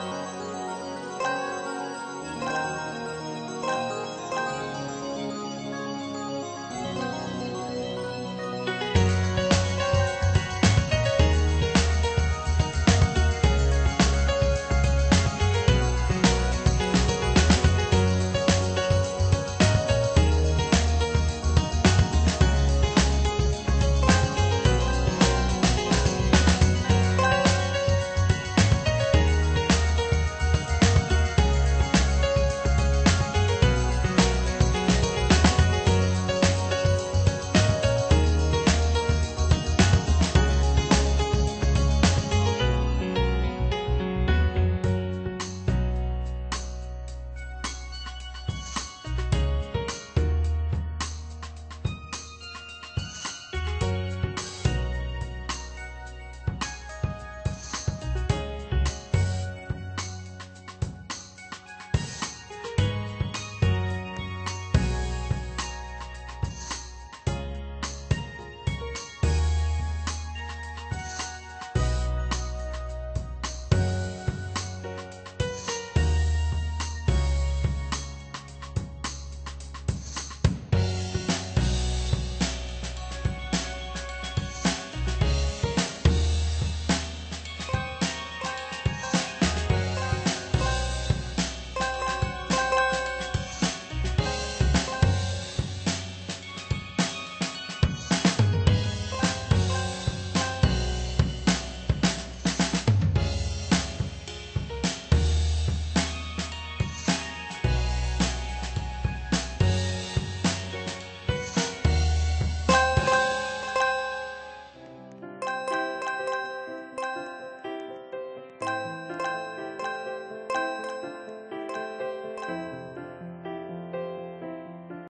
Bye.